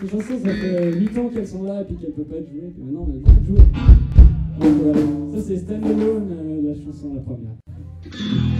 Ces chansons, ça fait 8 ans qu'elles sont là et puis qu'elles ne peuvent pas être jouées. Et puis maintenant, elles vont être jouées. Donc voilà, ça c'est Stand Alone, euh, la chanson, la première.